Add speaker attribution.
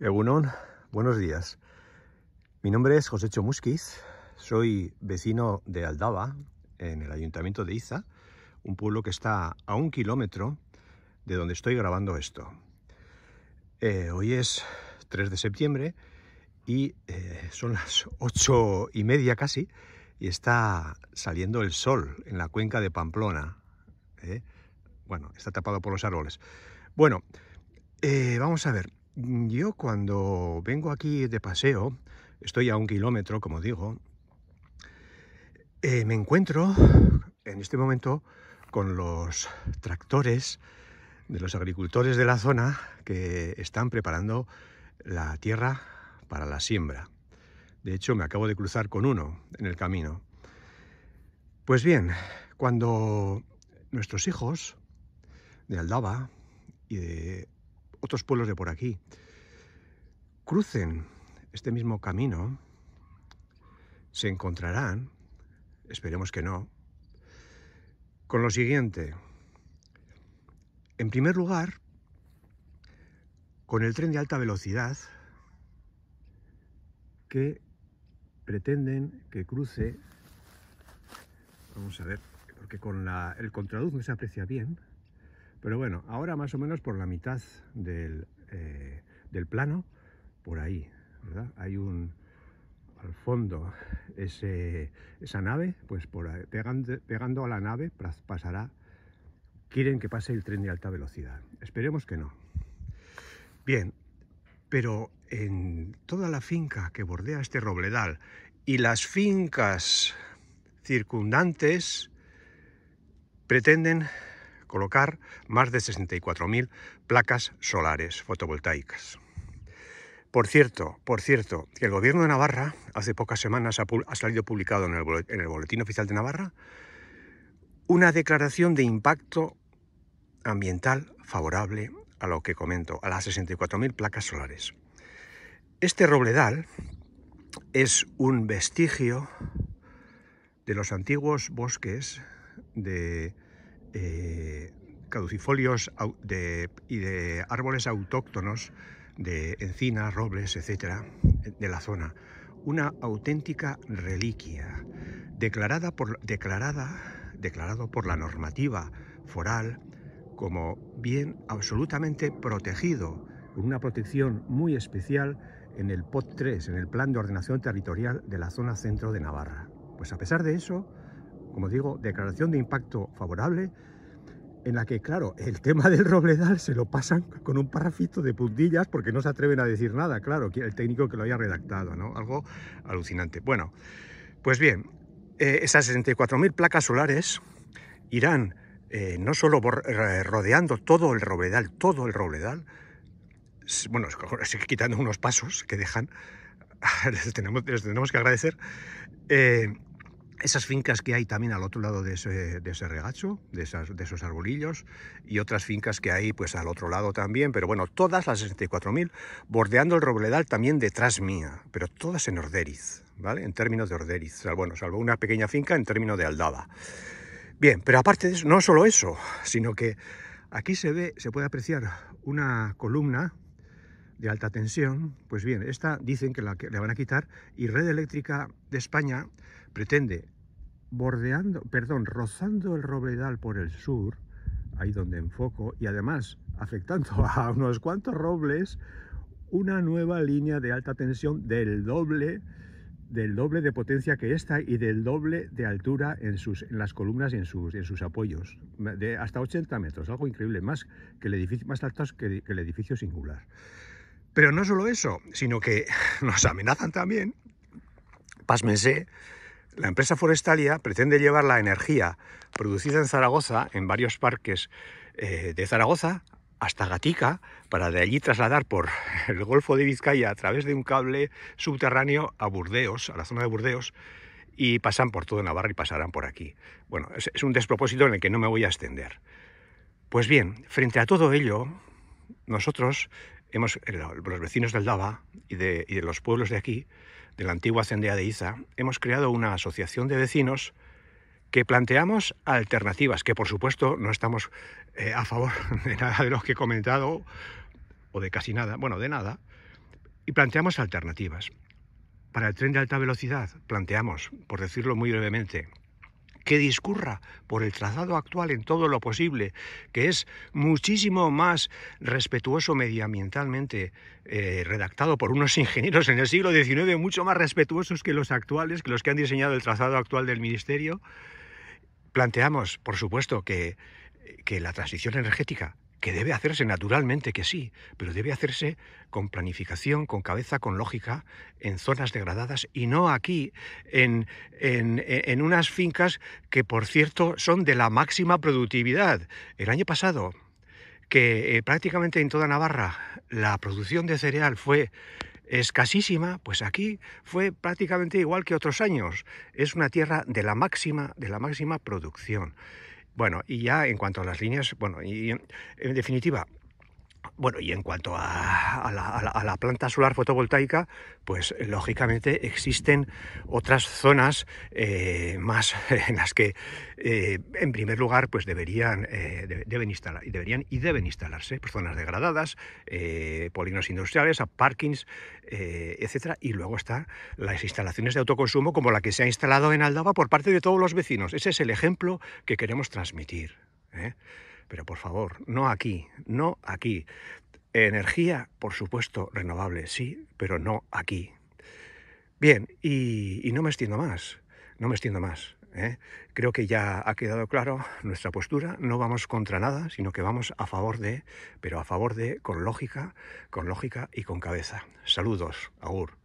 Speaker 1: Egunon, buenos días. Mi nombre es José Chomusquiz, soy vecino de Aldaba, en el ayuntamiento de Iza, un pueblo que está a un kilómetro de donde estoy grabando esto. Eh, hoy es 3 de septiembre y eh, son las ocho y media casi y está saliendo el sol en la cuenca de Pamplona. ¿eh? Bueno, está tapado por los árboles. Bueno, vamos a ver, yo cuando vengo aquí de paseo, estoy a un kilómetro, como digo, eh, me encuentro en este momento con los tractores de los agricultores de la zona que están preparando la tierra para la siembra. De hecho, me acabo de cruzar con uno en el camino. Pues bien, cuando nuestros hijos de Aldaba y de otros pueblos de por aquí. Crucen este mismo camino, se encontrarán, esperemos que no, con lo siguiente. En primer lugar, con el tren de alta velocidad que pretenden que cruce, vamos a ver, porque con el contraluz no se aprecia bien, pero bueno, ahora más o menos por la mitad del, eh, plano, por ahí, ¿verdad? Hay un, al fondo, esa nave, pues por ahí, pegando, a la nave pasará, quieren que pase el tren de alta velocidad. Esperemos que no. Bien, pero en toda la finca que bordea este robledal y las fincas circundantes pretenden colocar más de 64.000 placas solares fotovoltaicas. Por cierto, por cierto, el gobierno de Navarra hace pocas semanas ha, salido publicado en el, en el Boletín Oficial de Navarra una declaración de impacto ambiental favorable a lo que comento, a las 64.000 placas solares. Este robledal es un vestigio de los antiguos bosques de eh, caducifolios y de árboles autóctonos de encinas, robles, etcétera, de la zona. Una auténtica reliquia, declarada por, declarada, declarado por la normativa foral como bien absolutamente protegido, con una protección muy especial en el POT 3, en el Plan de Ordenación Territorial de la zona centro de Navarra. Pues a pesar de eso, como digo, declaración de impacto favorable, en la que, claro, el tema del robledal se lo pasan con un parrafito de puntillas porque no se atreven a decir nada, claro, el técnico que lo haya redactado, ¿no? Algo alucinante. Bueno, pues bien, eh, esas 64.000 placas solares irán eh, no solo eh, rodeando todo el robledal, todo el robledal, bueno, quitando unos pasos que dejan, les tenemos, les tenemos que agradecer, esas fincas que hay también al otro lado de ese, regacho, de, esos arbolillos, y otras fincas que hay pues al otro lado también, pero bueno, todas las 64.000, bordeando el Robledal también detrás mía, pero todas en Orderiz, ¿vale? En términos de Orderiz, bueno, salvo una pequeña finca en términos de Aldaba. Bien, pero aparte de eso, no solo eso, sino que aquí se ve, se puede apreciar una columna de alta tensión, pues bien, esta dicen que la van a quitar y Red Eléctrica de España pretende bordeando, perdón, rozando el Robledal por el sur, ahí donde enfoco, y además afectando a unos cuantos robles, una nueva línea de alta tensión del doble del doble de potencia que esta y del doble de altura en, sus, en las columnas y en sus, en sus apoyos, de hasta 80 metros, algo increíble, más, que el edificio, más altos que el edificio singular. Pero no solo eso, sino que nos amenazan también, pásmense, la empresa Forestalia pretende llevar la energía producida en Zaragoza, en varios parques eh, de Zaragoza, hasta Gatica, para de allí trasladar por el Golfo de Vizcaya a través de un cable subterráneo a Burdeos, a la zona de Burdeos, y pasan por todo Navarra y pasarán por aquí. Bueno, es, un despropósito en el que no me voy a extender. Pues bien, frente a todo ello, nosotros hemos, los vecinos del Dava y de, los pueblos de aquí, de la antigua Cendea de Iza, hemos creado una asociación de vecinos que planteamos alternativas, que por supuesto no estamos eh, a favor de nada de lo que he comentado, o de casi nada, bueno, de nada, y planteamos alternativas. Para el tren de alta velocidad planteamos, por decirlo muy brevemente, que discurra por el trazado actual en todo lo posible, que es muchísimo más respetuoso medioambientalmente, eh, redactado por unos ingenieros en el siglo XIX, mucho más respetuosos que los actuales, que los que han diseñado el trazado actual del Ministerio. Planteamos, por supuesto, que, que la transición energética que debe hacerse naturalmente que sí, pero debe hacerse con planificación, con cabeza, con lógica, en zonas degradadas y no aquí, en, en, unas fincas que, por cierto, son de la máxima productividad. El año pasado, que eh, prácticamente en toda Navarra la producción de cereal fue escasísima, pues aquí fue prácticamente igual que otros años. Es una tierra de la máxima, de la máxima producción. Bueno, y ya en cuanto a las líneas, bueno, y en, definitiva, bueno, y en cuanto a, la, planta solar fotovoltaica, pues lógicamente existen otras zonas eh, más en las que, eh, en primer lugar, pues deberían, eh, deben instalar, deberían y deben instalarse pues, zonas degradadas, polígonos industriales, parkings, etcétera. Y luego están las instalaciones de autoconsumo como la que se ha instalado en Aldaba por parte de todos los vecinos. Ese es el ejemplo que queremos transmitir. Pero por favor, no aquí, no aquí. Energía, por supuesto, renovable, sí, pero no aquí. Bien, y, no me extiendo más, no me extiendo más. ¿eh? Creo que ya ha quedado claro nuestra postura, no vamos contra nada, sino que vamos a favor de, pero a favor de, con lógica, con lógica y con cabeza. Saludos, Agur.